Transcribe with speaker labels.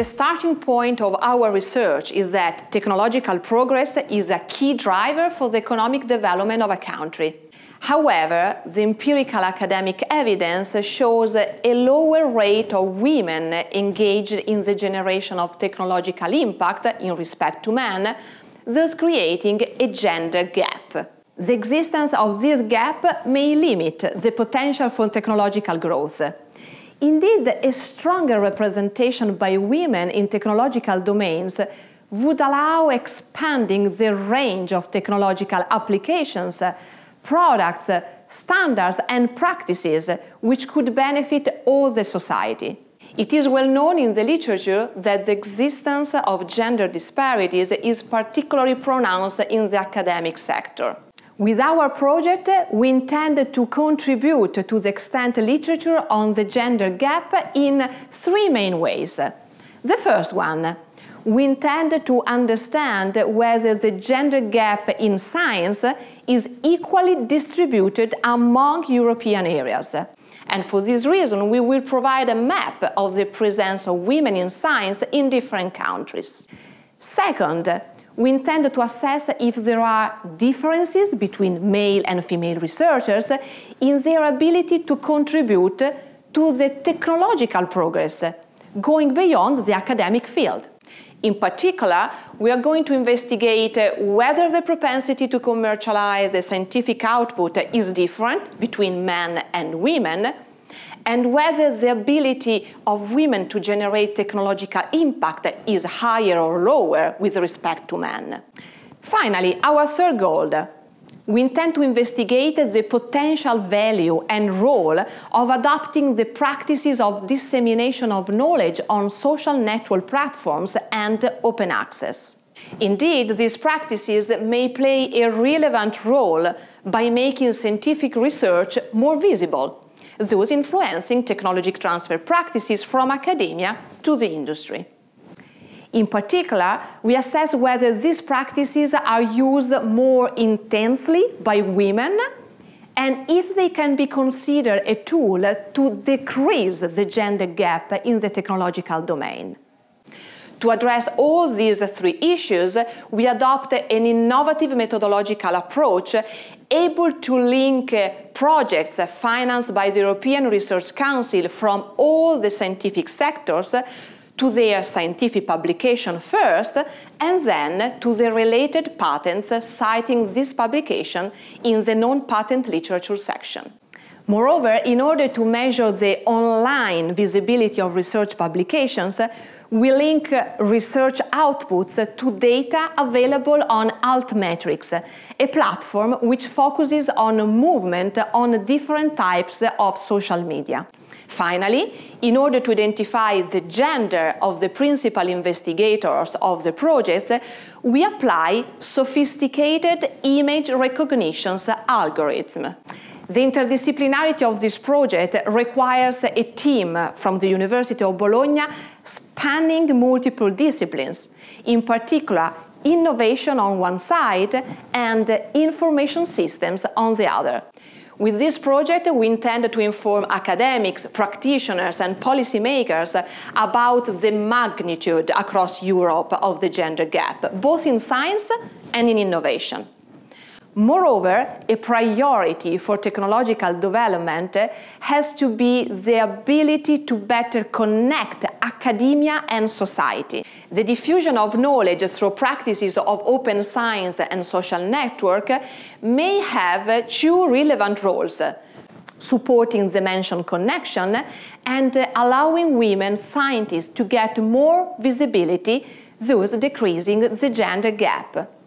Speaker 1: the starting point of our research is that technological progress is a key driver for the economic development of a country. However, the empirical academic evidence shows a lower rate of women engaged in the generation of technological impact in respect to men, thus creating a gender gap. The existence of this gap may limit the potential for technological growth. Indeed, a stronger representation by women in technological domains would allow expanding the range of technological applications, products, standards, and practices which could benefit all the society. It is well known in the literature that the existence of gender disparities is particularly pronounced in the academic sector. With our project, we intend to contribute to the extant literature on the gender gap in three main ways. The first one, we intend to understand whether the gender gap in science is equally distributed among European areas. And for this reason, we will provide a map of the presence of women in science in different countries. Second, we intend to assess if there are differences between male and female researchers in their ability to contribute to the technological progress, going beyond the academic field. In particular, we are going to investigate whether the propensity to commercialize the scientific output is different between men and women and whether the ability of women to generate technological impact is higher or lower with respect to men. Finally, our third goal we intend to investigate the potential value and role of adopting the practices of dissemination of knowledge on social network platforms and open access. Indeed, these practices may play a relevant role by making scientific research more visible those influencing technology transfer practices from academia to the industry. In particular, we assess whether these practices are used more intensely by women and if they can be considered a tool to decrease the gender gap in the technological domain. To address all these three issues, we adopt an innovative methodological approach able to link uh, projects uh, financed by the European Research Council from all the scientific sectors uh, to their scientific publication first, and then to the related patents citing this publication in the non-patent literature section. Moreover, in order to measure the online visibility of research publications, we link uh, research outputs to data available on Altmetrics, a platform which focuses on movement on different types of social media. Finally, in order to identify the gender of the principal investigators of the projects, we apply sophisticated image recognition algorithms. The interdisciplinarity of this project requires a team from the University of Bologna spanning multiple disciplines, in particular innovation on one side and information systems on the other. With this project, we intend to inform academics, practitioners, and policymakers about the magnitude across Europe of the gender gap, both in science and in innovation. Moreover, a priority for technological development has to be the ability to better connect academia and society. The diffusion of knowledge through practices of open science and social network may have two relevant roles supporting the mentioned connection and allowing women scientists to get more visibility, thus decreasing the gender gap.